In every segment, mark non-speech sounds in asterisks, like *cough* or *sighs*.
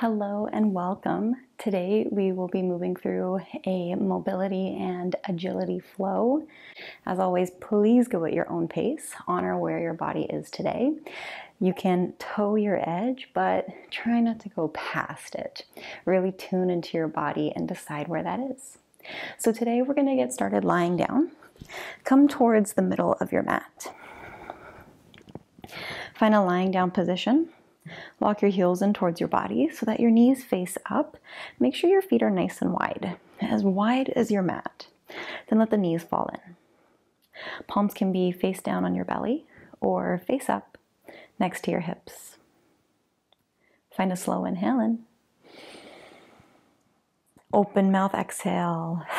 Hello and welcome. Today we will be moving through a mobility and agility flow. As always, please go at your own pace. Honor where your body is today. You can toe your edge, but try not to go past it. Really tune into your body and decide where that is. So today we're going to get started lying down. Come towards the middle of your mat. Find a lying down position Walk your heels in towards your body so that your knees face up. Make sure your feet are nice and wide, as wide as your mat. Then let the knees fall in. Palms can be face down on your belly or face up next to your hips. Find a slow inhale in. Open mouth exhale. *sighs*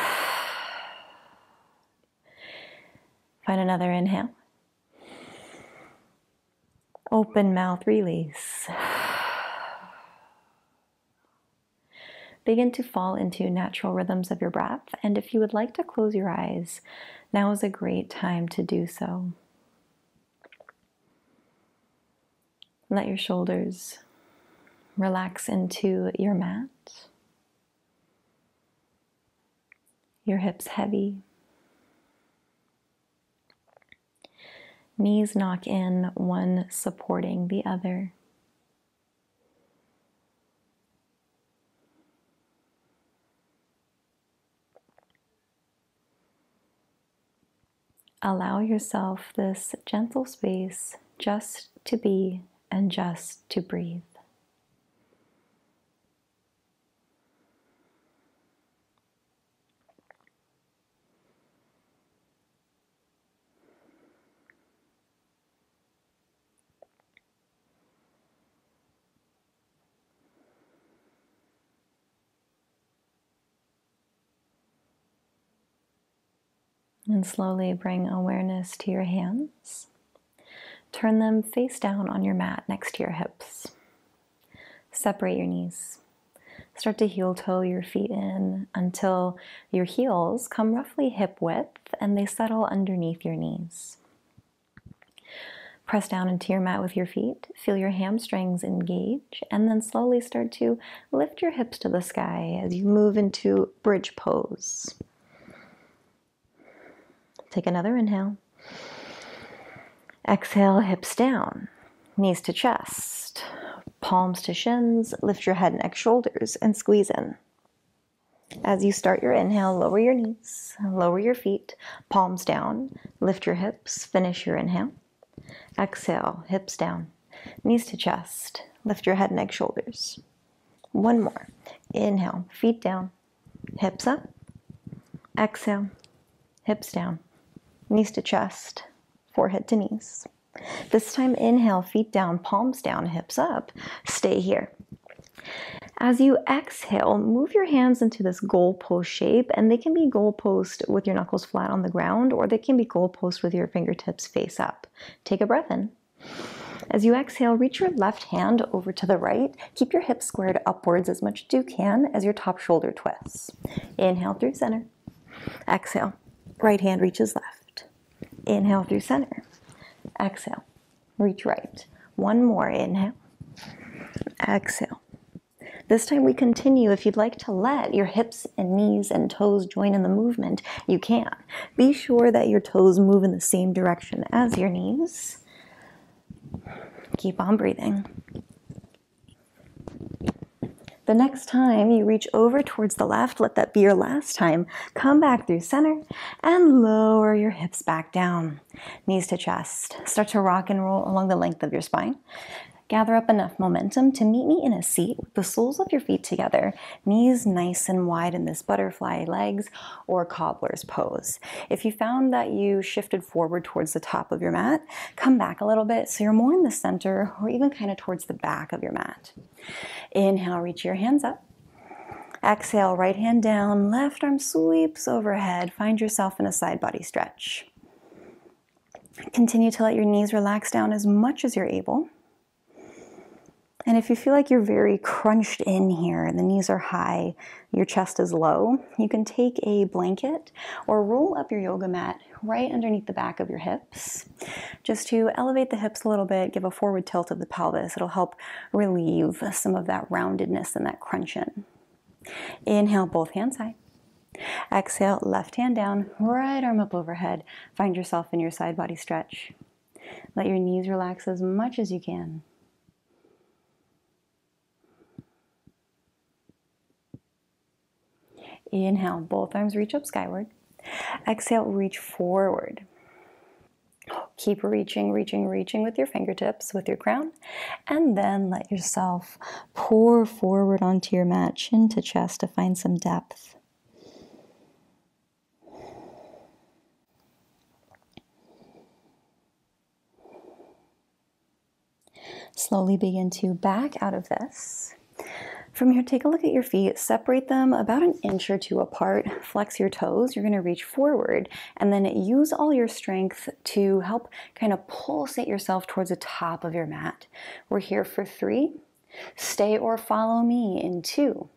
Find another inhale. Open mouth release. *sighs* Begin to fall into natural rhythms of your breath. And if you would like to close your eyes, now is a great time to do so. Let your shoulders relax into your mat, your hips heavy. Knees knock in, one supporting the other. Allow yourself this gentle space just to be and just to breathe. And slowly bring awareness to your hands. Turn them face down on your mat next to your hips. Separate your knees. Start to heel toe your feet in until your heels come roughly hip width and they settle underneath your knees. Press down into your mat with your feet. Feel your hamstrings engage, and then slowly start to lift your hips to the sky as you move into bridge pose. Take another inhale. Exhale, hips down, knees to chest, palms to shins. Lift your head, neck, shoulders, and squeeze in. As you start your inhale, lower your knees, lower your feet, palms down, lift your hips, finish your inhale. Exhale, hips down, knees to chest, lift your head, neck, shoulders. One more. Inhale, feet down, hips up. Exhale, hips down knees to chest, forehead to knees. This time, inhale, feet down, palms down, hips up. Stay here. As you exhale, move your hands into this goalpost shape, and they can be goalpost with your knuckles flat on the ground, or they can be goalpost with your fingertips face up. Take a breath in. As you exhale, reach your left hand over to the right. Keep your hips squared upwards as much as you can as your top shoulder twists. Inhale through center. Exhale. Right hand reaches left. Inhale through center. Exhale. Reach right. One more. Inhale. Exhale. This time we continue. If you'd like to let your hips and knees and toes join in the movement, you can. Be sure that your toes move in the same direction as your knees. Keep on breathing. The next time you reach over towards the left, let that be your last time. Come back through center and lower your hips back down. Knees to chest. Start to rock and roll along the length of your spine. Gather up enough momentum to meet me in a seat with the soles of your feet together, knees nice and wide in this butterfly legs or cobbler's pose. If you found that you shifted forward towards the top of your mat, come back a little bit so you're more in the center or even kind of towards the back of your mat. Inhale, reach your hands up. Exhale, right hand down, left arm sweeps overhead. Find yourself in a side body stretch. Continue to let your knees relax down as much as you're able. And if you feel like you're very crunched in here, the knees are high, your chest is low, you can take a blanket or roll up your yoga mat right underneath the back of your hips just to elevate the hips a little bit, give a forward tilt of the pelvis. It'll help relieve some of that roundedness and that crunch in. Inhale, both hands high. Exhale, left hand down, right arm up overhead. Find yourself in your side body stretch. Let your knees relax as much as you can. Inhale, both arms reach up skyward. Exhale, reach forward. Keep reaching, reaching, reaching with your fingertips, with your crown. And then let yourself pour forward onto your mat, chin to chest to find some depth. Slowly begin to back out of this. From here, take a look at your feet, separate them about an inch or two apart, flex your toes. You're gonna reach forward and then use all your strength to help kind of pulsate yourself towards the top of your mat. We're here for three. Stay or follow me in two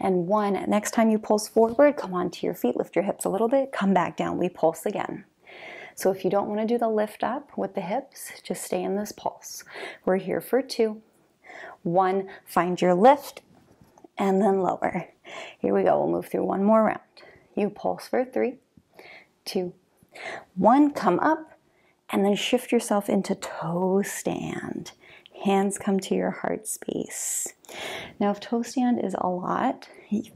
and one. Next time you pulse forward, come onto your feet, lift your hips a little bit, come back down. We pulse again. So if you don't want to do the lift up with the hips, just stay in this pulse. We're here for two. One, find your lift, and then lower. Here we go. We'll move through one more round. You pulse for three, two, one. Come up, and then shift yourself into toe stand. Hands come to your heart space. Now, if toe stand is a lot,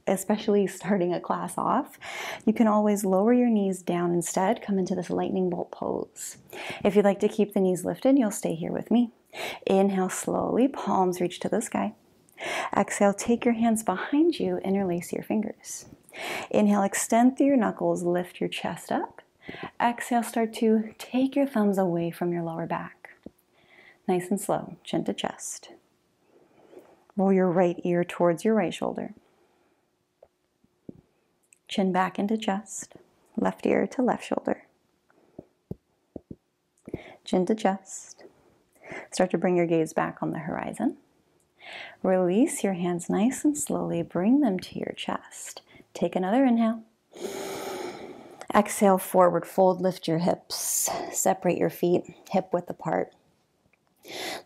especially starting a class off, you can always lower your knees down instead. Come into this lightning bolt pose. If you'd like to keep the knees lifted, you'll stay here with me. Inhale slowly, palms reach to the sky. Exhale, take your hands behind you, interlace your fingers. Inhale, extend through your knuckles, lift your chest up. Exhale, start to take your thumbs away from your lower back. Nice and slow, chin to chest. Roll your right ear towards your right shoulder. Chin back into chest, left ear to left shoulder. Chin to chest. Start to bring your gaze back on the horizon. Release your hands nice and slowly, bring them to your chest. Take another inhale. Exhale, forward fold, lift your hips, separate your feet, hip width apart.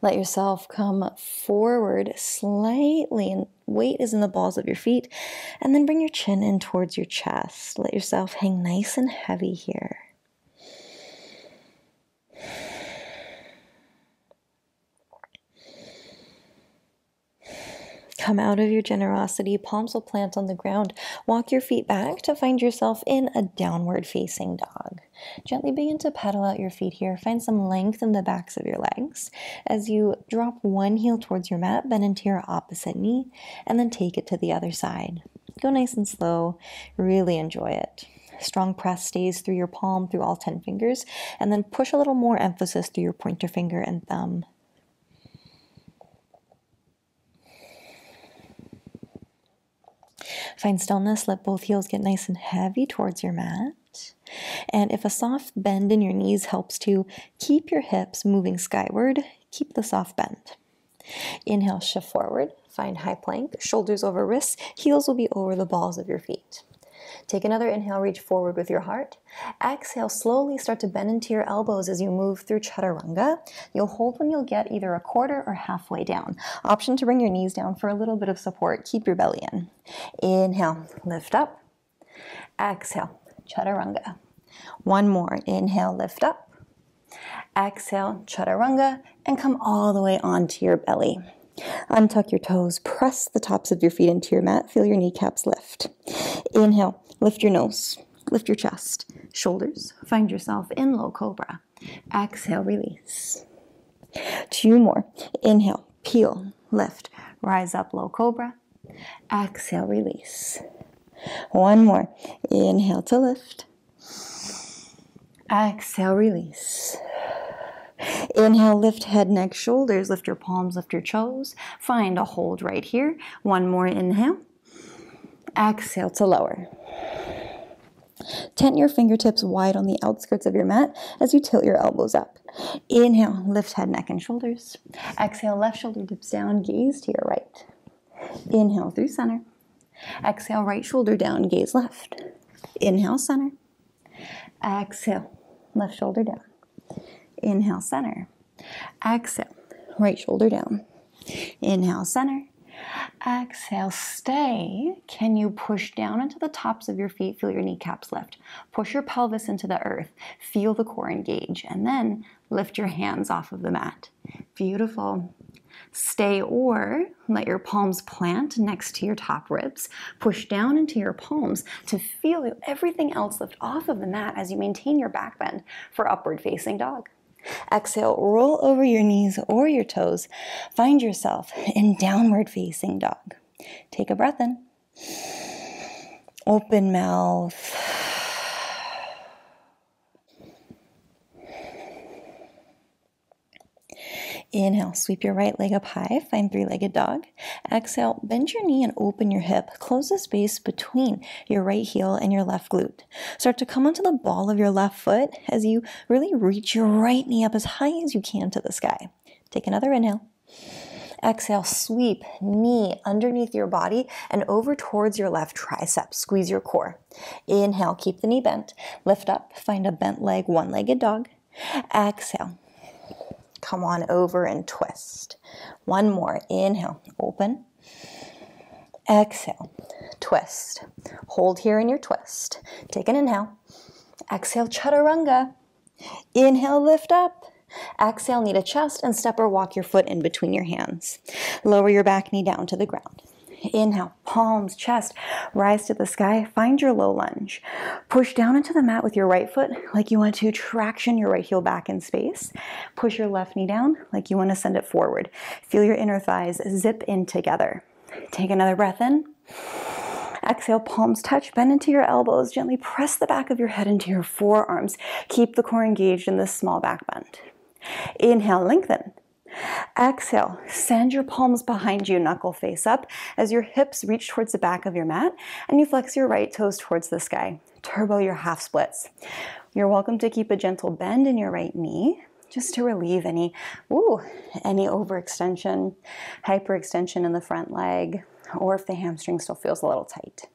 Let yourself come forward slightly, and weight is in the balls of your feet. And then bring your chin in towards your chest. Let yourself hang nice and heavy here. Come out of your generosity, palms will plant on the ground. Walk your feet back to find yourself in a downward facing dog. Gently begin to pedal out your feet here. Find some length in the backs of your legs. As you drop one heel towards your mat, bend into your opposite knee, and then take it to the other side. Go nice and slow. Really enjoy it. Strong press stays through your palm, through all 10 fingers, and then push a little more emphasis through your pointer finger and thumb. Find stillness, let both heels get nice and heavy towards your mat. And if a soft bend in your knees helps to keep your hips moving skyward, keep the soft bend. Inhale, shift forward, find high plank, shoulders over wrists, heels will be over the balls of your feet. Take another inhale, reach forward with your heart. Exhale, slowly start to bend into your elbows as you move through chaturanga. You'll hold when you'll get either a quarter or halfway down. Option to bring your knees down for a little bit of support. Keep your belly in. Inhale, lift up. Exhale, chaturanga. One more. Inhale, lift up. Exhale, chaturanga, and come all the way onto your belly. Untuck your toes, press the tops of your feet into your mat, feel your kneecaps lift. Inhale, lift your nose, lift your chest, shoulders, find yourself in low cobra. Exhale, release. Two more. Inhale, peel, lift, rise up, low cobra. Exhale, release. One more. Inhale to lift. Exhale, release. Inhale, lift head, neck, shoulders. Lift your palms, lift your toes. Find a hold right here. One more inhale. Exhale to lower. Tent your fingertips wide on the outskirts of your mat as you tilt your elbows up. Inhale, lift head, neck, and shoulders. Exhale, left shoulder dips down, gaze to your right. Inhale through center. Exhale, right shoulder down, gaze left. Inhale, center. Exhale, left shoulder down. Inhale, center. Exhale, right shoulder down. Inhale, center. Exhale, stay. Can you push down into the tops of your feet? Feel your kneecaps lift. Push your pelvis into the earth. Feel the core engage. And then lift your hands off of the mat. Beautiful. Stay or let your palms plant next to your top ribs. Push down into your palms to feel everything else lift off of the mat as you maintain your back bend for upward facing dog. Exhale, roll over your knees or your toes. Find yourself in downward facing dog. Take a breath in. Open mouth. Inhale, sweep your right leg up high, find three legged dog. Exhale, bend your knee and open your hip. Close the space between your right heel and your left glute. Start to come onto the ball of your left foot as you really reach your right knee up as high as you can to the sky. Take another inhale. Exhale, sweep knee underneath your body and over towards your left tricep. Squeeze your core. Inhale, keep the knee bent. Lift up, find a bent leg, one legged dog. Exhale, Come on over and twist. One more. Inhale, open. Exhale, twist. Hold here in your twist. Take an inhale. Exhale, chaturanga. Inhale, lift up. Exhale, knee to chest and step or walk your foot in between your hands. Lower your back knee down to the ground. Inhale, palms, chest, rise to the sky. Find your low lunge. Push down into the mat with your right foot like you want to traction your right heel back in space. Push your left knee down like you want to send it forward. Feel your inner thighs zip in together. Take another breath in. Exhale, palms touch, bend into your elbows. Gently press the back of your head into your forearms. Keep the core engaged in this small back bend. Inhale, lengthen. Exhale, send your palms behind you, knuckle face up, as your hips reach towards the back of your mat and you flex your right toes towards the sky. Turbo your half splits. You're welcome to keep a gentle bend in your right knee just to relieve any, ooh, any overextension, hyperextension in the front leg, or if the hamstring still feels a little tight.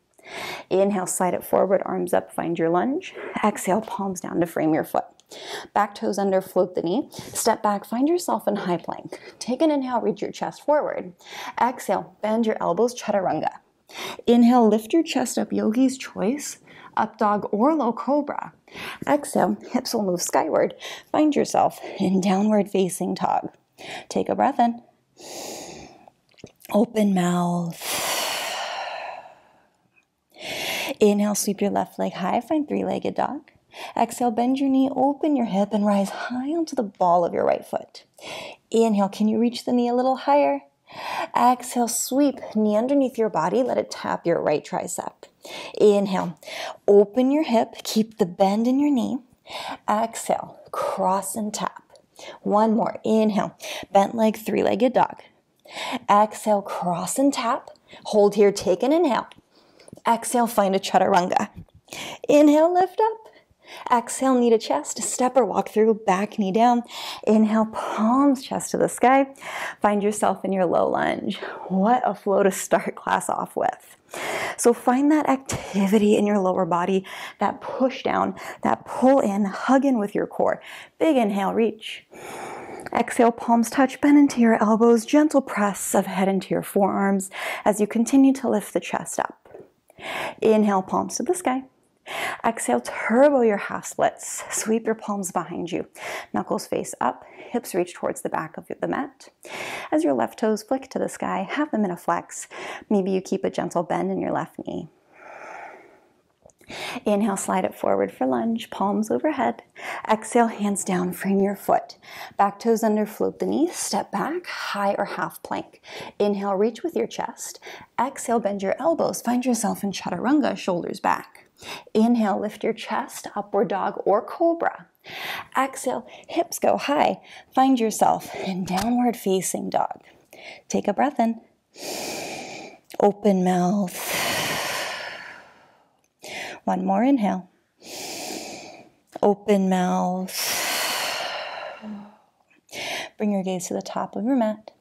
Inhale, slide it forward, arms up, find your lunge. Exhale, palms down to frame your foot. Back toes under, float the knee. Step back, find yourself in high plank. Take an inhale, reach your chest forward. Exhale, bend your elbows, chaturanga. Inhale, lift your chest up, yogi's choice, up dog or low cobra. Exhale, hips will move skyward. Find yourself in downward facing dog. Take a breath in. Open mouth. Inhale, sweep your left leg high, find three legged dog. Exhale, bend your knee, open your hip, and rise high onto the ball of your right foot. Inhale, can you reach the knee a little higher? Exhale, sweep knee underneath your body, let it tap your right tricep. Inhale, open your hip, keep the bend in your knee. Exhale, cross and tap. One more. Inhale, bent leg, three legged dog. Exhale, cross and tap. Hold here, take an inhale. Exhale, find a chaturanga. Inhale, lift up. Exhale, knee to chest, step or walk through, back knee down. Inhale, palms, chest to the sky. Find yourself in your low lunge. What a flow to start class off with. So find that activity in your lower body, that push down, that pull in, hug in with your core. Big inhale, reach. Exhale, palms touch, bend into your elbows, gentle press of head into your forearms as you continue to lift the chest up. Inhale, palms to the sky. Exhale, turbo your half splits. Sweep your palms behind you. Knuckles face up, hips reach towards the back of the mat. As your left toes flick to the sky, have them in a flex. Maybe you keep a gentle bend in your left knee. Inhale, slide it forward for lunge, palms overhead. Exhale, hands down, frame your foot. Back toes under, float the knees, step back, high or half plank. Inhale, reach with your chest. Exhale, bend your elbows, find yourself in chaturanga, shoulders back. Inhale, lift your chest, upward dog or cobra. Exhale, hips go high. Find yourself in downward facing dog. Take a breath in. Open mouth. One more inhale. Open mouth. Bring your gaze to the top of your mat.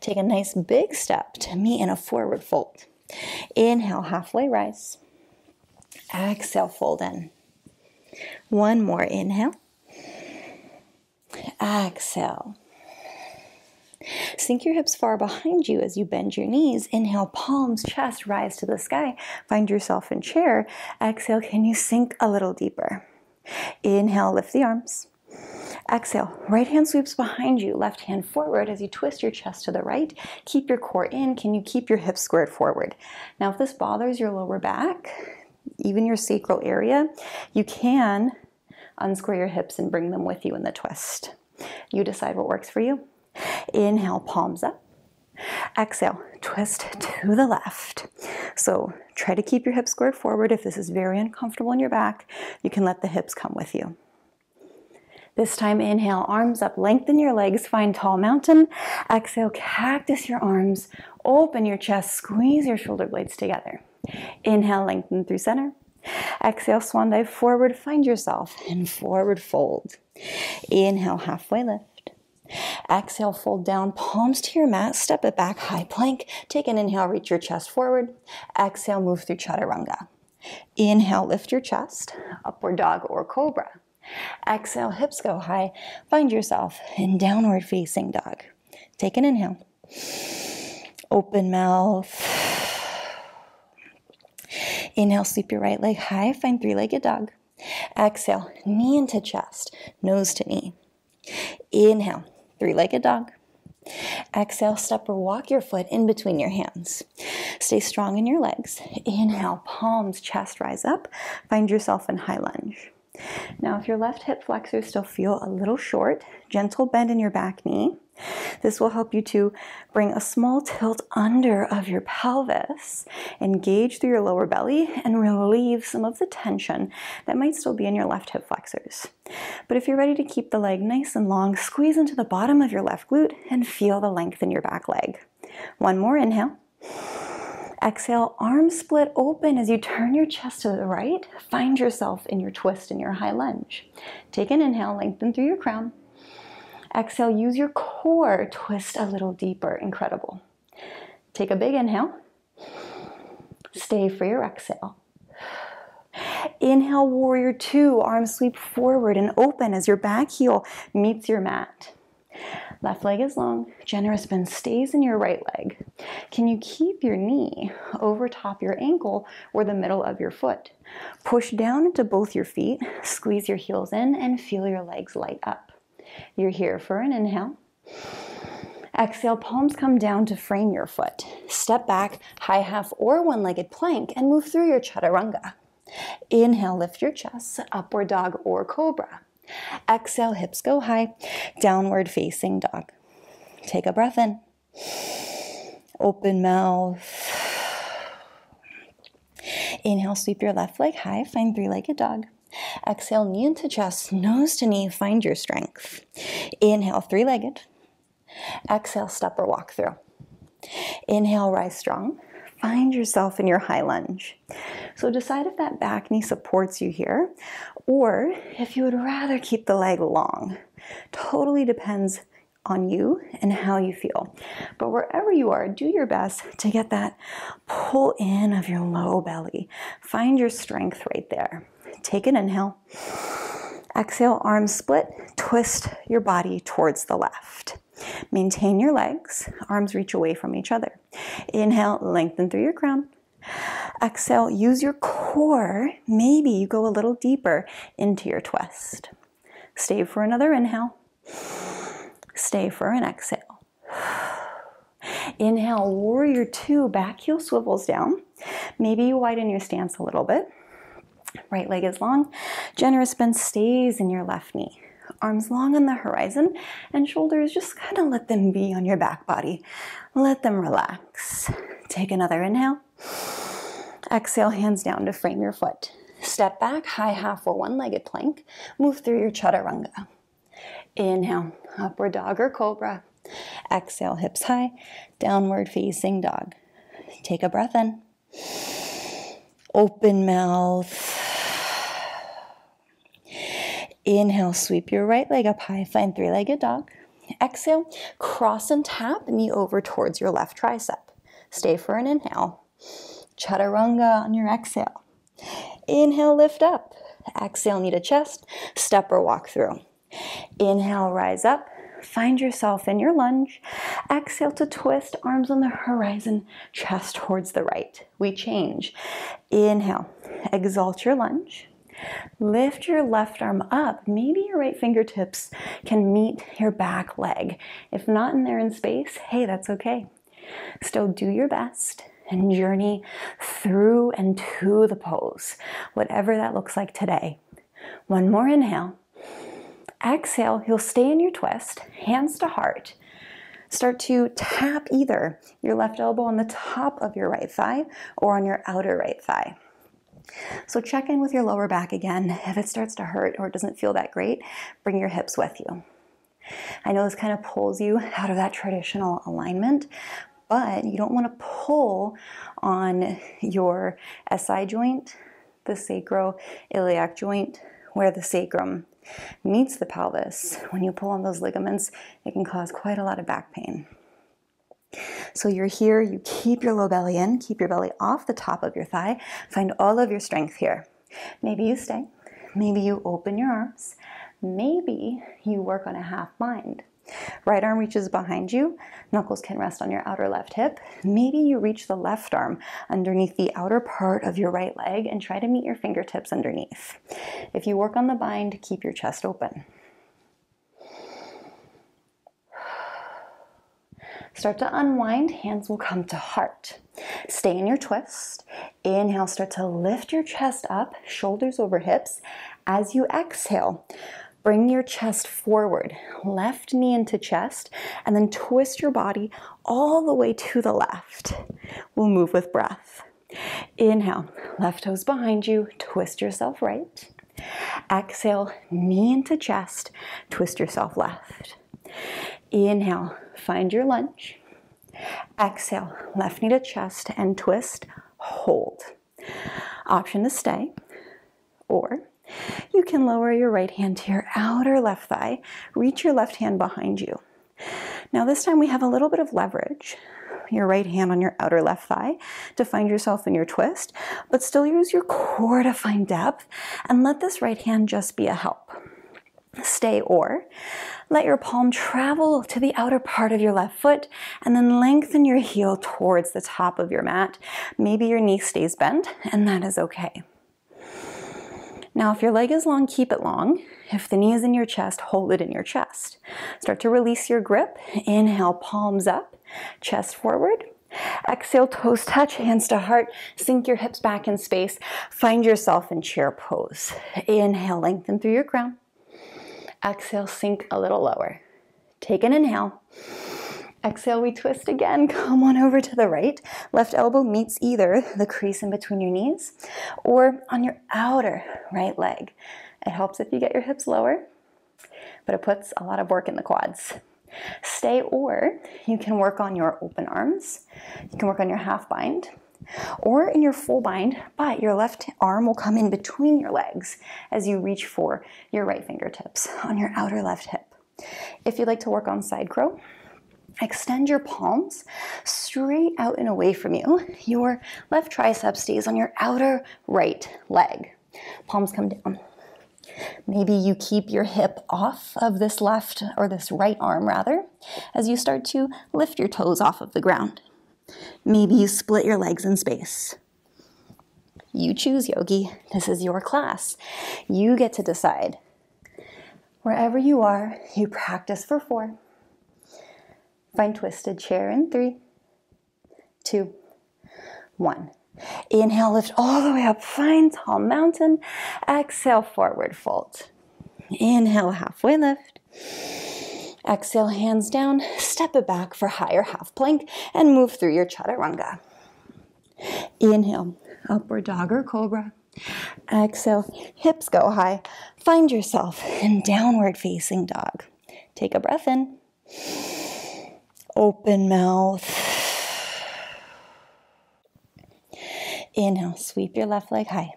Take a nice big step to meet in a forward fold. Inhale, halfway rise. Exhale, fold in. One more inhale. Exhale. Sink your hips far behind you as you bend your knees. Inhale, palms, chest, rise to the sky. Find yourself in chair. Exhale, can you sink a little deeper? Inhale, lift the arms. Exhale, right hand sweeps behind you, left hand forward as you twist your chest to the right. Keep your core in. Can you keep your hips squared forward? Now, if this bothers your lower back, even your sacral area, you can unsquare your hips and bring them with you in the twist. You decide what works for you. Inhale, palms up. Exhale, twist to the left. So try to keep your hips squared forward. If this is very uncomfortable in your back, you can let the hips come with you. This time, inhale, arms up, lengthen your legs, find tall mountain. Exhale, cactus your arms, open your chest, squeeze your shoulder blades together. Inhale, lengthen through center. Exhale, swan dive forward, find yourself in forward fold. Inhale, halfway lift. Exhale, fold down, palms to your mat, step it back, high plank. Take an inhale, reach your chest forward. Exhale, move through chaturanga. Inhale, lift your chest, upward dog or cobra. Exhale, hips go high. Find yourself in downward facing dog. Take an inhale. Open mouth. Inhale, sweep your right leg high. Find three legged dog. Exhale, knee into chest, nose to knee. Inhale, three legged dog. Exhale, step or walk your foot in between your hands. Stay strong in your legs. Inhale, palms, chest rise up. Find yourself in high lunge. Now, if your left hip flexors still feel a little short, gentle bend in your back knee. This will help you to bring a small tilt under of your pelvis, engage through your lower belly, and relieve some of the tension that might still be in your left hip flexors. But if you're ready to keep the leg nice and long, squeeze into the bottom of your left glute and feel the length in your back leg. One more inhale. Exhale, arms split open as you turn your chest to the right. Find yourself in your twist in your high lunge. Take an inhale, lengthen through your crown. Exhale, use your core, twist a little deeper. Incredible. Take a big inhale. Stay for your exhale. Inhale, warrior two. Arms sweep forward and open as your back heel meets your mat. Left leg is long. Generous bend stays in your right leg. Can you keep your knee over top your ankle or the middle of your foot? Push down into both your feet, squeeze your heels in, and feel your legs light up. You're here for an inhale. Exhale, palms come down to frame your foot. Step back, high half or one legged plank, and move through your chaturanga. Inhale, lift your chest, upward dog or cobra. Exhale, hips go high, downward facing dog. Take a breath in. Open mouth. Inhale, sweep your left leg high, find three legged dog. Exhale, knee into chest, nose to knee, find your strength. Inhale, three legged. Exhale, step or walk through. Inhale, rise strong. Find yourself in your high lunge. So decide if that back knee supports you here or if you would rather keep the leg long. Totally depends on you and how you feel. But wherever you are, do your best to get that pull in of your low belly. Find your strength right there. Take an inhale. Exhale, arms split, twist your body towards the left. Maintain your legs, arms reach away from each other. Inhale, lengthen through your crown. Exhale, use your core. Maybe you go a little deeper into your twist. Stay for another inhale. Stay for an exhale. Inhale, warrior two, back heel swivels down. Maybe you widen your stance a little bit. Right leg is long. Generous bend stays in your left knee. Arms long on the horizon and shoulders just kind of let them be on your back body. Let them relax. Take another inhale. Exhale, hands down to frame your foot. Step back, high half or one legged plank. Move through your chaturanga. Inhale, upward dog or cobra. Exhale, hips high, downward facing dog. Take a breath in. Open mouth. Inhale, sweep your right leg up high, find three legged dog. Exhale, cross and tap, knee over towards your left tricep. Stay for an inhale. Chaturanga on your exhale. Inhale, lift up. Exhale, knee to chest, step or walk through. Inhale, rise up. Find yourself in your lunge. Exhale to twist, arms on the horizon, chest towards the right. We change. Inhale, exalt your lunge. Lift your left arm up. Maybe your right fingertips can meet your back leg. If not in there in space, hey, that's okay. Still do your best and journey through and to the pose, whatever that looks like today. One more inhale. Exhale, you'll stay in your twist, hands to heart. Start to tap either your left elbow on the top of your right thigh or on your outer right thigh. So check in with your lower back again. *laughs* If it starts to hurt or it doesn't feel that great, bring your hips with you. I know this kind of pulls you out of that traditional alignment, but you don't want to pull on your SI joint, the sacroiliac joint, where the sacrum meets the pelvis. When you pull on those ligaments, it can cause quite a lot of back pain. So you're here, you keep your low belly in, keep your belly off the top of your thigh, find all of your strength here. Maybe you stay, maybe you open your arms, maybe you work on a half bind. Right arm reaches behind you, knuckles can rest on your outer left hip. Maybe you reach the left arm underneath the outer part of your right leg and try to meet your fingertips underneath. If you work on the bind, keep your chest open. Start to unwind, hands will come to heart. Stay in your twist. Inhale, start to lift your chest up, shoulders over hips. As you exhale, bring your chest forward, left knee into chest, and then twist your body all the way to the left. We'll move with breath. Inhale, left toes behind you, twist yourself right. Exhale, knee into chest, twist yourself left. Inhale, find your lunge. Exhale, left knee to chest and twist, hold. Option to stay, or you can lower your right hand to your outer left thigh, reach your left hand behind you. Now, this time we have a little bit of leverage. Your right hand on your outer left thigh to find yourself in your twist, but still use your core to find depth and let this right hand just be a help. Stay or let your palm travel to the outer part of your left foot and then lengthen your heel towards the top of your mat. Maybe your knee stays bent, and that is okay. Now, if your leg is long, keep it long. If the knee is in your chest, hold it in your chest. Start to release your grip. Inhale, palms up, chest forward. Exhale, toes touch, hands to heart. Sink your hips back in space. Find yourself in chair pose. Inhale, lengthen through your crown. Exhale, sink a little lower. Take an inhale. Exhale, we twist again. *laughs* Come on over to the right. Left elbow meets either the crease in between your knees or on your outer right leg. It helps if you get your hips lower, but it puts a lot of work in the quads. Stay or you can work on your open arms. You can work on your half bind or in your full bind, but your left arm will come in between your legs as you reach for your right fingertips on your outer left hip. If you'd like to work on side crow, extend your palms straight out and away from you. Your left tricep stays on your outer right leg. Palms come down. Maybe you keep your hip off of this left or this right arm rather as you start to lift your toes off of the ground. Maybe you split your legs in space. You choose, yogi. This is your class. You get to decide. Wherever you are, you practice for four. Find twisted chair in three, two, one. Inhale, lift all the way up. Find tall mountain. Exhale, forward fold. Inhale, halfway lift. Exhale, hands down, step it back for higher half plank and move through your chaturanga. Inhale, upward dog or cobra. Exhale, hips go high. Find yourself in downward facing dog. Take a breath in. Open mouth. Inhale, sweep your left leg high.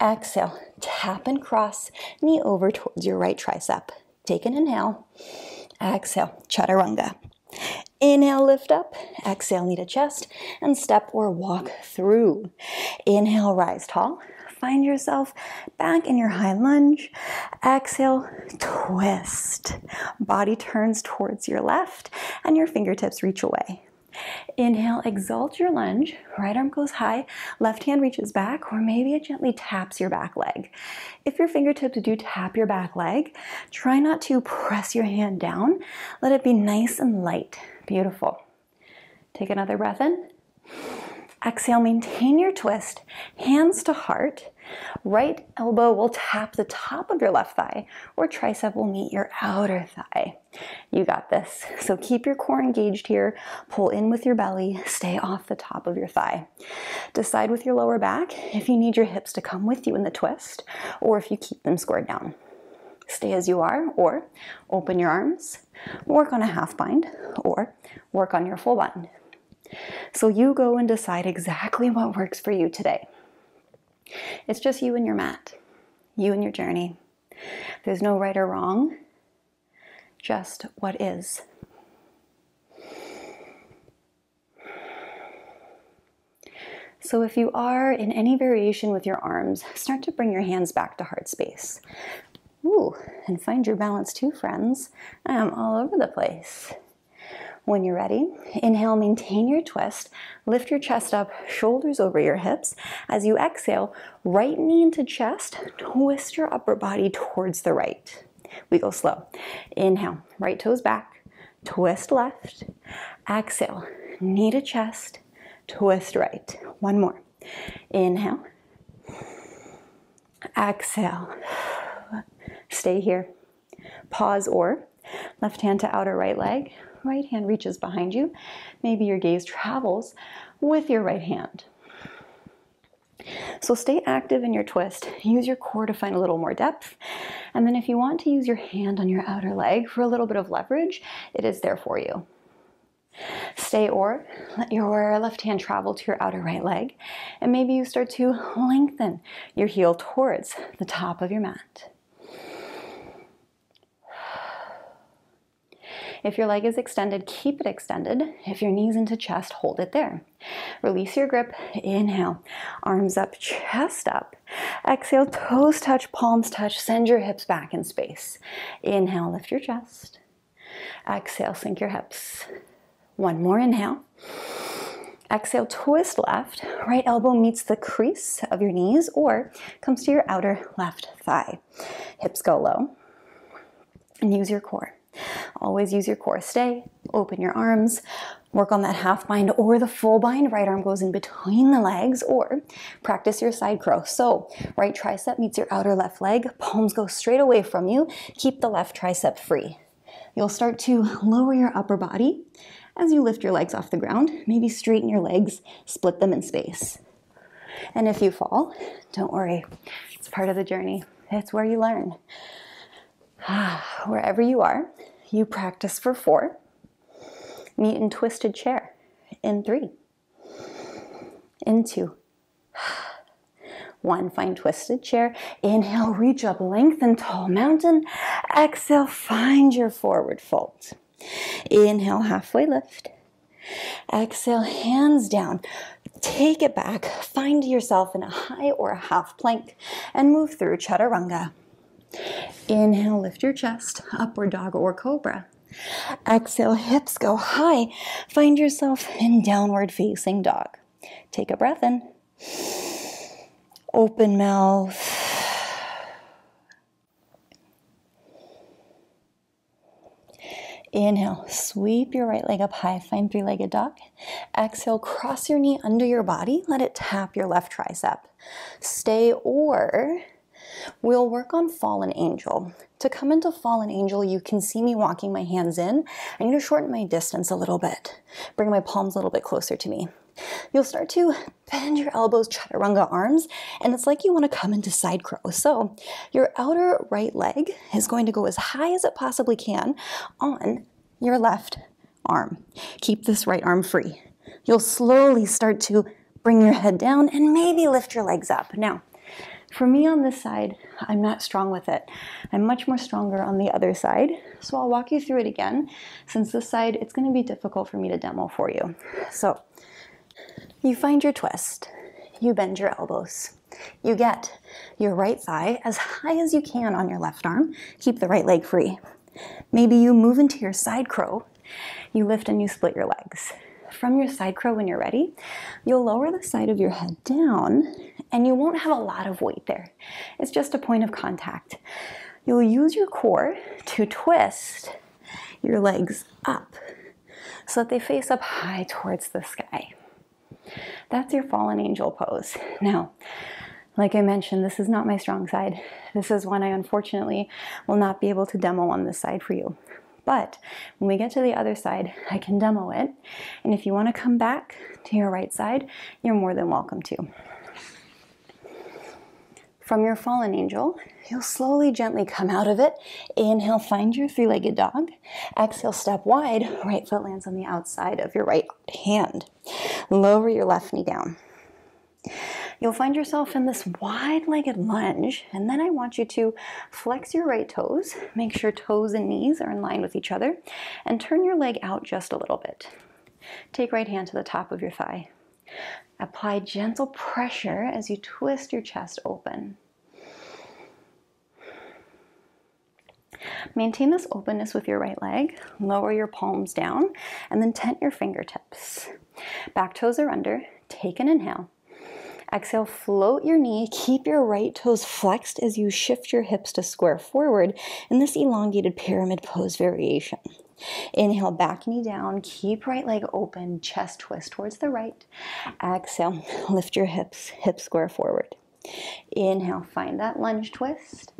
Exhale, tap and cross, knee over towards your right tricep. Take an inhale. Exhale, chaturanga. Inhale, lift up. Exhale, knee to chest and step or walk through. Inhale, rise tall. Find yourself back in your high lunge. Exhale, twist. Body turns towards your left and your fingertips reach away. Inhale, exalt your lunge. Right arm goes high, left hand reaches back, or maybe it gently taps your back leg. If your fingertips do tap your back leg, try not to press your hand down. Let it be nice and light. Beautiful. Take another breath in. Exhale, maintain your twist, hands to heart. Right elbow will tap the top of your left thigh, or tricep will meet your outer thigh. You got this. So keep your core engaged here, pull in with your belly, stay off the top of your thigh. Decide with your lower back if you need your hips to come with you in the twist, or if you keep them squared down. Stay as you are, or open your arms, work on a half bind, or work on your full bind. So you go and decide exactly what works for you today. It's just you and your mat, you and your journey. There's no right or wrong, just what is. So, if you are in any variation with your arms, start to bring your hands back to heart space. Ooh, and find your balance too, friends. I am all over the place. When you're ready, inhale, maintain your twist. Lift your chest up, shoulders over your hips. As you exhale, right knee into chest, twist your upper body towards the right. We go slow. Inhale, right toes back, twist left. Exhale, knee to chest, twist right. One more. Inhale. Exhale. Stay here. Pause or left hand to outer right leg, right hand reaches behind you. Maybe your gaze travels with your right hand. So stay active in your twist. Use your core to find a little more depth. And then if you want to use your hand on your outer leg for a little bit of leverage, it is there for you. Stay or let your left hand travel to your outer right leg. And maybe you start to lengthen your heel towards the top of your mat. If your leg is extended, keep it extended. If your knees into chest, hold it there. Release your grip. Inhale, arms up, chest up. Exhale, toes touch, palms touch. Send your hips back in space. Inhale, lift your chest. Exhale, sink your hips. One more inhale. Exhale, twist left. Right elbow meets the crease of your knees or comes to your outer left thigh. Hips go low. And use your core. Always use your core. Stay, open your arms, work on that half bind or the full bind. Right arm goes in between the legs or practice your side crow. So right tricep meets your outer left leg, palms go straight away from you. Keep the left tricep free. You'll start to lower your upper body as you lift your legs off the ground. Maybe straighten your legs, split them in space. And if you fall, don't worry. It's part of the journey. It's where you learn. *sighs* Wherever you are, you practice for four. Meet in twisted chair in three. In two. *sighs* One, find twisted chair. Inhale, reach up, lengthen, tall mountain. Exhale, find your forward fold. Inhale, halfway lift. Exhale, hands down. Take it back. Find yourself in a high or a half plank and move through chaturanga. Inhale, lift your chest, upward dog or cobra. Exhale, hips go high. Find yourself in downward facing dog. Take a breath in. Open mouth. Inhale, sweep your right leg up high, find three legged dog. Exhale, cross your knee under your body, let it tap your left tricep. Stay or We'll work on fallen angel. To come into fallen angel, you can see me walking my hands in. I need to shorten my distance a little bit. Bring my palms a little bit closer to me. You'll start to bend your elbows, chaturanga arms, and it's like you want to come into side crow. So your outer right leg is going to go as high as it possibly can on your left arm. Keep this right arm free. You'll slowly start to bring your head down and maybe lift your legs up. Now, For me on this side, I'm not strong with it. I'm much more stronger on the other side. So I'll walk you through it again. Since this side, it's gonna be difficult for me to demo for you. So you find your twist. You bend your elbows. You get your right thigh as high as you can on your left arm. Keep the right leg free. Maybe you move into your side crow. You lift and you split your legs. From your side crow when you're ready, you'll lower the side of your head down and you won't have a lot of weight there. It's just a point of contact. You'll use your core to twist your legs up so that they face up high towards the sky. That's your fallen angel pose. Now, like I mentioned, this is not my strong side. This is one I unfortunately will not be able to demo on this side for you. But when we get to the other side, *laughs* I can demo it. And if you want to come back to your right side, you're more than welcome to. From your fallen angel, you'll slowly, gently come out of it. Inhale, find your three legged dog. Exhale, step wide. Right foot lands on the outside of your right hand. Lower your left knee down. You'll find yourself in this wide legged lunge, and then I want you to flex your right toes, make sure toes and knees are in line with each other, and turn your leg out just a little bit. Take right hand to the top of your thigh. Apply gentle pressure as you twist your chest open. Maintain this openness with your right leg. Lower your palms down and then tent your fingertips. Back toes are under. Take an inhale. Exhale, float your knee. Keep your right toes flexed as you shift your hips to square forward in this elongated pyramid pose variation. Inhale, back knee down. Keep right leg open. Chest twist towards the right. Exhale, lift your hips, hip square forward. Inhale, find that lunge twist.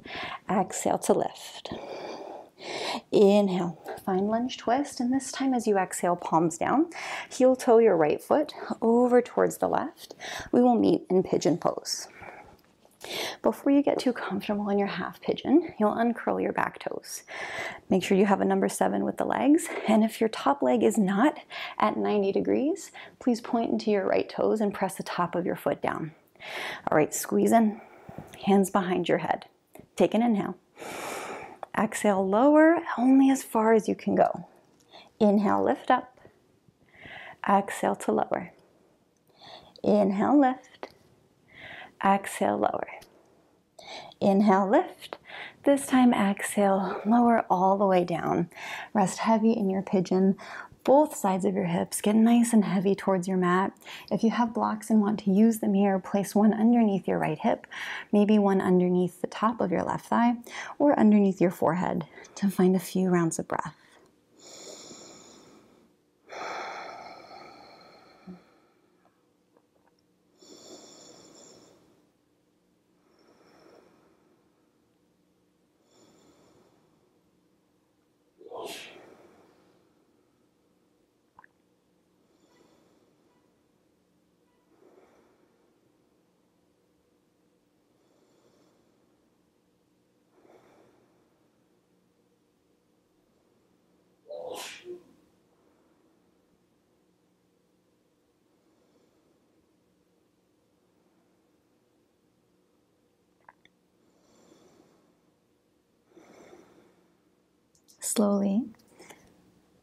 Exhale to lift. Inhale, find lunge twist, and this time as you exhale, palms down, heel toe your right foot over towards the left. We will meet in pigeon pose. Before you get too comfortable in your half pigeon, you'll uncurl your back toes. Make sure you have a number seven with the legs, and if your top leg is not at 90 degrees, please point into your right toes and press the top of your foot down. All right, squeeze in, hands behind your head. Take an inhale. Exhale, lower only as far as you can go. Inhale, lift up. Exhale to lower. Inhale, lift. Exhale, lower. Inhale, lift. This time, exhale, lower all the way down. Rest heavy in your pigeon. Both sides of your hips get nice and heavy towards your mat. If you have blocks and want to use them here, place one underneath your right hip, maybe one underneath the top of your left thigh, or underneath your forehead to find a few rounds of breath. Slowly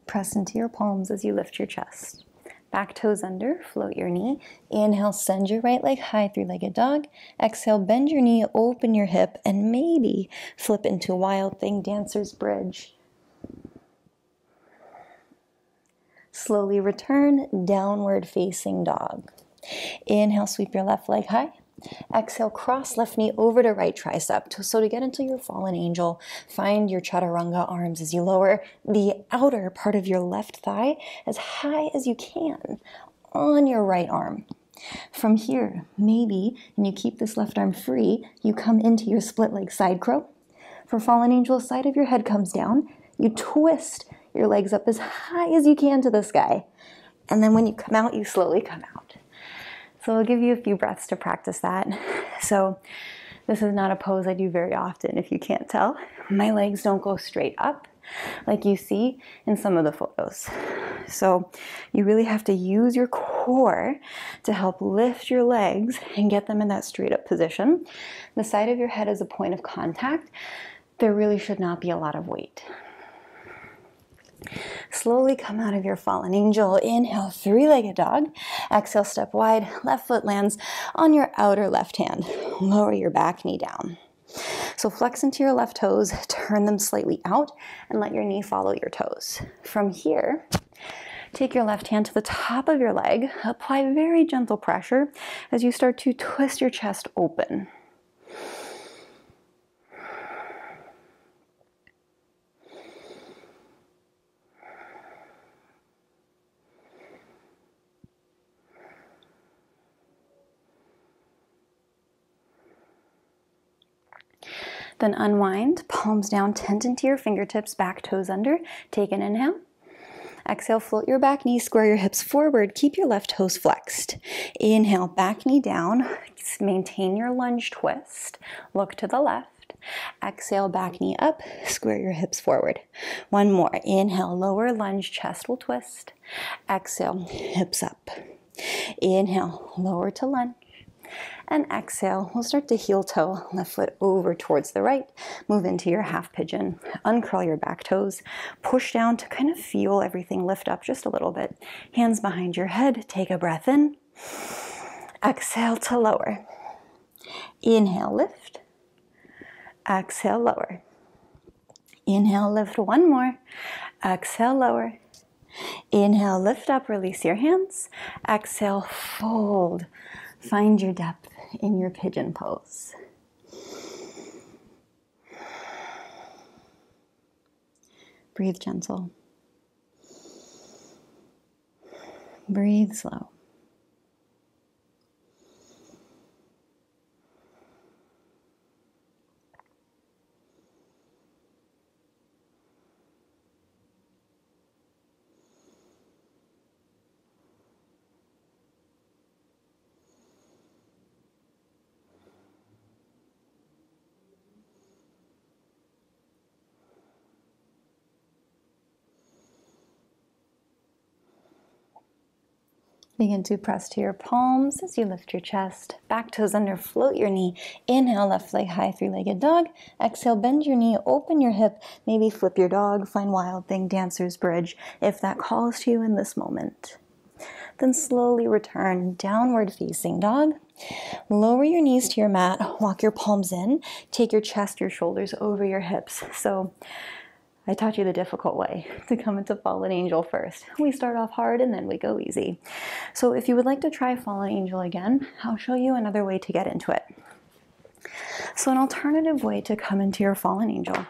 press into your palms as you lift your chest. Back toes under, float your knee. Inhale, send your right leg high, three legged dog. Exhale, bend your knee, open your hip, and maybe flip into Wild Thing Dancer's Bridge. Slowly return, downward facing dog. Inhale, sweep your left leg high. Exhale, cross left knee over to right tricep. So to get into your fallen angel, find your chaturanga arms as you lower the outer part of your left thigh as high as you can on your right arm. From here, maybe, and you keep this left arm free, you come into your split leg side crow. For fallen angel, side of your head comes down. You twist your legs up as high as you can to the sky. And then when you come out, you slowly come out. So I'll give you a few breaths to practice that. *laughs* So this is not a pose I do very often, if you can't tell. My legs don't go straight up like you see in some of the photos. So you really have to use your core to help lift your legs and get them in that straight up position. The side of your head is a point of contact. There really should not be a lot of weight. Slowly come out of your fallen angel. Inhale, three legged dog. Exhale, step wide. Left foot lands on your outer left hand. Lower your back knee down. So flex into your left toes, turn them slightly out, and let your knee follow your toes. From here, take your left hand to the top of your leg, apply very gentle pressure as you start to twist your chest open. Then unwind, palms down, tent into your fingertips, back toes under. Take an inhale. Exhale, float your back knee, square your hips forward, keep your left toes flexed. Inhale, back knee down, maintain your lunge twist, look to the left. Exhale, back knee up, square your hips forward. One more. Inhale, lower lunge, chest will twist. Exhale, hips up. Inhale, lower to lunge and exhale. We'll start to heel toe, left foot over towards the right. Move into your half pigeon. Uncurl your back toes. Push down to kind of feel everything lift up just a little bit. Hands behind your head. Take a breath in. Exhale to lower. Inhale, lift. Exhale, lower. Inhale, lift one more. Exhale, lower. Inhale, lift up, release your hands. Exhale, fold. Find your depth in your pigeon pose. Breathe gentle. Breathe slow. Begin to press to your palms as you lift your chest. Back toes under, float your knee. Inhale, left leg high, three legged dog. Exhale, bend your knee, open your hip. Maybe flip your dog, find wild thing, dancer's bridge, if that calls to you in this moment. Then slowly return, downward facing dog. Lower your knees to your mat, walk your palms in, take your chest, your shoulders over your hips. So I taught you the difficult way *laughs* to come into Fallen Angel first. We start off hard and then we go easy. So if you would like to try Fallen Angel again, I'll show you another way to get into it. So an alternative way to come into your Fallen Angel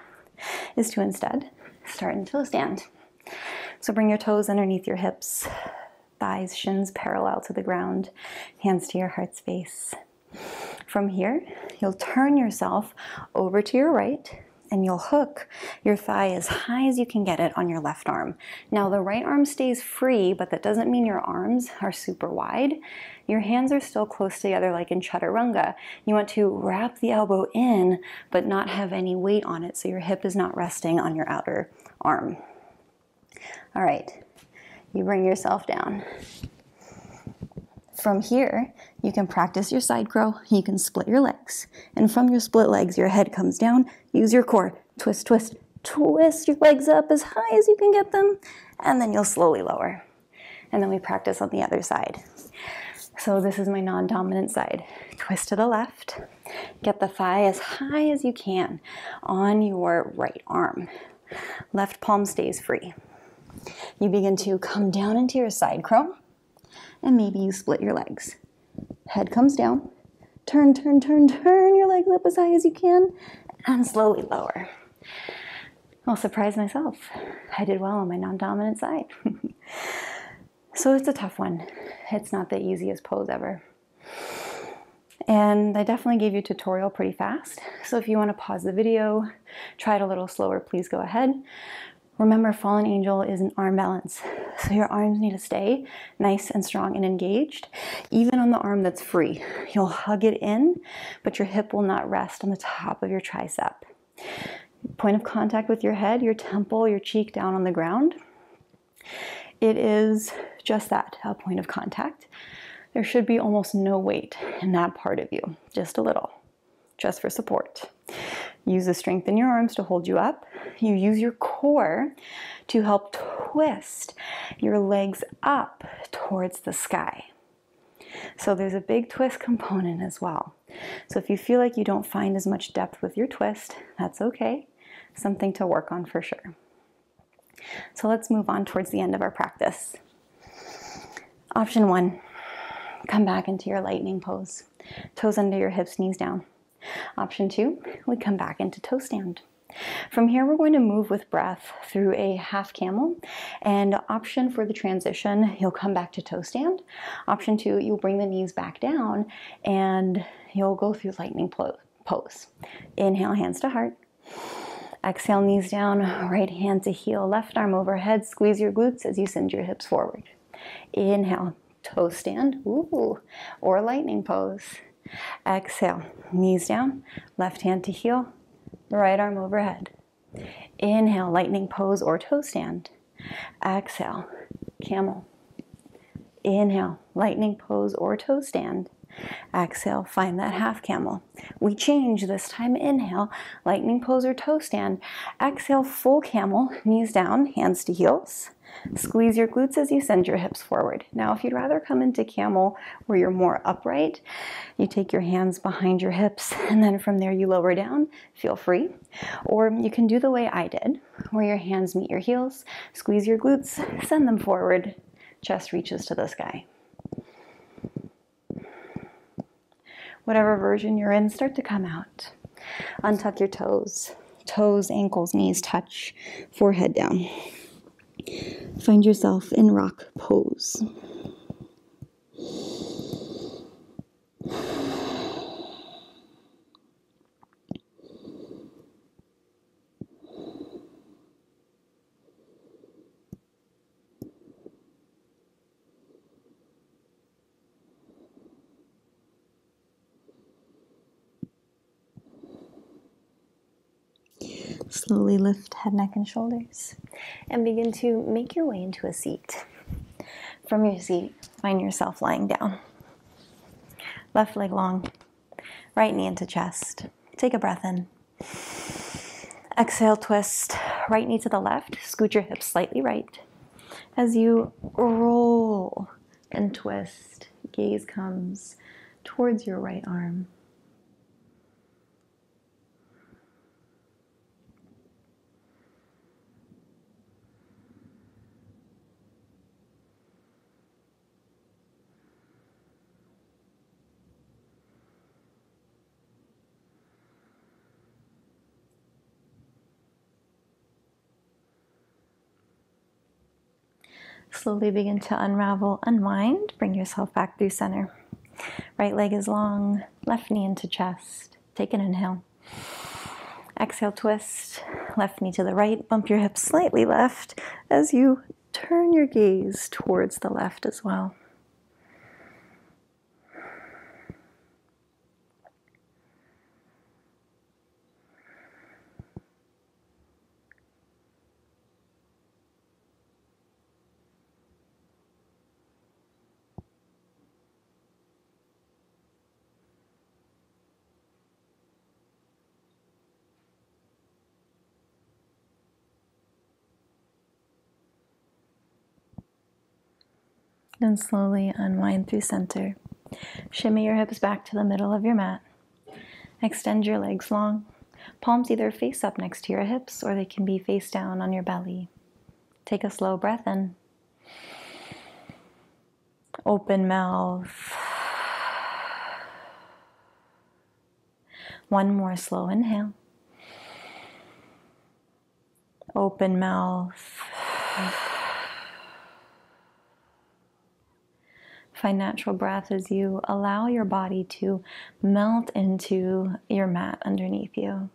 is to instead start into a stand. So bring your toes underneath your hips, thighs, shins parallel to the ground, hands to your heart space. From here, you'll turn yourself over to your right and you'll hook your thigh as high as you can get it on your left arm. Now the right arm stays free, but that doesn't mean your arms are super wide. Your hands are still close together like in chaturanga. You want to wrap the elbow in, but not have any weight on it so your hip is not resting on your outer arm. All right, you bring yourself down. From here, you can practice your side crow, you can split your legs. And from your split legs, your head comes down, use your core, twist, twist, twist your legs up as high as you can get them, and then you'll slowly lower. And then we practice on the other side. So this is my non-dominant side. Twist to the left, get the thigh as high as you can on your right arm. Left palm stays free. You begin to come down into your side crow and maybe you split your legs. Head comes down, turn, turn, turn, turn your legs up as high as you can, and slowly lower. I'll surprise myself. I did well on my non dominant side. *laughs* so it's a tough one. It's not the easiest pose ever. And I definitely gave you a tutorial pretty fast. So if you want to pause the video, try it a little slower, please go ahead. Remember, fallen angel is an arm balance. *laughs* So your arms need to stay nice and strong and engaged, even on the arm that's free. You'll hug it in, but your hip will not rest on the top of your tricep. Point of contact with your head, your temple, your cheek down on the ground. it is just that, a point of contact. There should be almost no weight in that part of you, just a little, just for support. Use the strength in your arms to hold you up. You use your core to help twist your legs up towards the sky. So there's a big twist component as well. So if you feel like you don't find as much depth with your twist, that's okay. Something to work on for sure. So let's move on towards the end of our practice. Option one, come back into your lightning pose. Toes under your hips, knees down. Option two, we come back into toe stand. From here, we're going to move with breath through a half camel. And option for the transition, you'll come back to toe stand. Option two, you'll bring the knees back down and you'll go through lightning pose. Inhale, hands to heart. Exhale, knees down, right hand to heel, left arm overhead. Squeeze your glutes as you send your hips forward. Inhale, toe stand, ooh, or lightning pose. Exhale, knees down, left hand to heel, right arm overhead. Inhale, lightning pose or toe stand. Exhale, camel. Inhale, lightning pose or toe stand. Exhale, find that half camel. We change this time. Inhale, lightning pose or toe stand. Exhale, full camel, knees down, hands to heels. Squeeze your glutes as you send your hips forward. Now, if you'd rather come into camel where you're more upright, you take your hands behind your hips *laughs* and then from there you lower down. Feel free. Or you can do the way I did, where your hands meet your heels, squeeze your glutes, send them forward, chest reaches to the sky. Whatever version you're in, start to come out. Untuck your toes. Toes, ankles, knees touch, forehead down. Find yourself in rock pose. Slowly lift head, neck, and shoulders and begin to make your way into a seat. From your seat, find yourself lying down. Left leg long, right knee into chest. Take a breath in. Exhale, twist. Right knee to the left, scoot your hips slightly right. As you roll and twist, gaze comes towards your right arm. Slowly begin to unravel, unwind, bring yourself back through center. Right leg is long, left knee into chest. Take an inhale. Exhale, twist. Left knee to the right, bump your hips slightly left as you turn your gaze towards the left as well. Then slowly unwind through center. Shimmy your hips back to the middle of your mat. Extend your legs long. Palms either face up next to your hips or they can be face down on your belly. Take a slow breath in. Open mouth. One more slow inhale. Open mouth. Find natural breath as you allow your body to melt into your mat underneath you.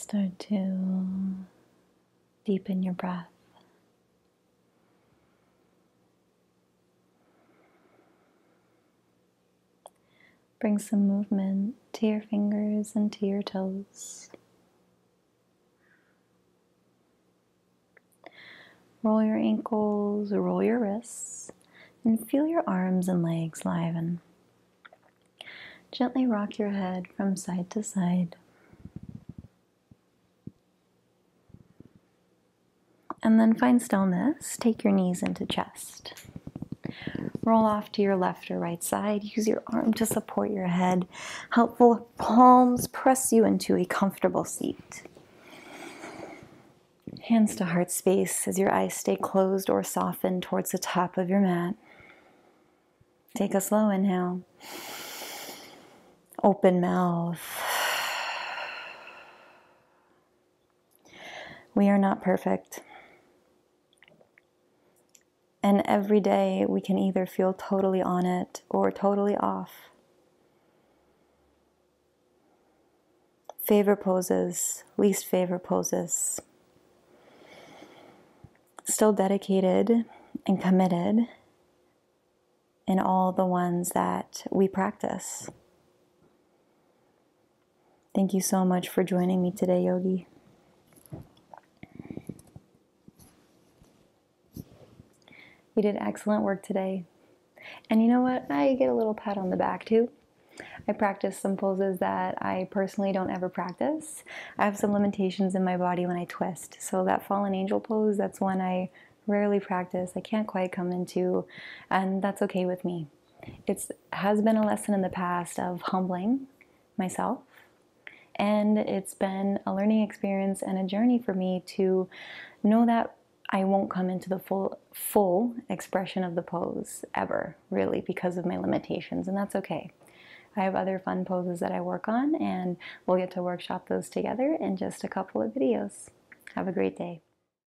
Start to deepen your breath. Bring some movement to your fingers and to your toes. Roll your ankles, roll your wrists, and feel your arms and legs liven. Gently rock your head from side to side. And then find stillness. Take your knees into chest. Roll off to your left or right side. Use your arm to support your head. Helpful palms press you into a comfortable seat. Hands to heart space as your eyes stay closed or soften towards the top of your mat. Take a slow inhale. Open mouth. We are not perfect. And every day we can either feel totally on it or totally off. Favorite poses, least favorite poses. Still dedicated and committed in all the ones that we practice. Thank you so much for joining me today, Yogi. We did excellent work today. And you know what? I get a little pat on the back too. I practice some poses that I personally don't ever practice. I have some limitations in my body when I twist. So that fallen angel pose, that's one I rarely practice. I can't quite come into, and that's okay with me. It has been a lesson in the past of humbling myself, and it's been a learning experience and a journey for me to know that I won't come into the full full expression of the pose ever, really, because of my limitations, and that's okay. I have other fun poses that I work on, and we'll get to workshop those together in just a couple of videos. Have a great day.